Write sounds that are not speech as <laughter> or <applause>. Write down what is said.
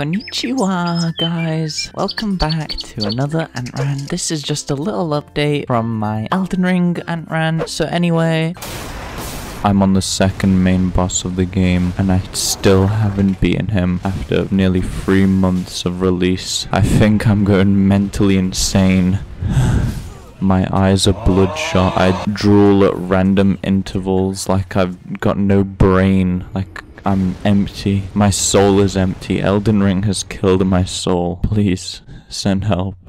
Konnichiwa, guys. Welcome back to another Antran. This is just a little update from my Elden Ring Antran. So anyway, I'm on the second main boss of the game and I still haven't beaten him after nearly three months of release. I think I'm going mentally insane. <sighs> My eyes are bloodshot. I drool at random intervals like I've got no brain. Like I'm empty. My soul is empty. Elden Ring has killed my soul. Please send help.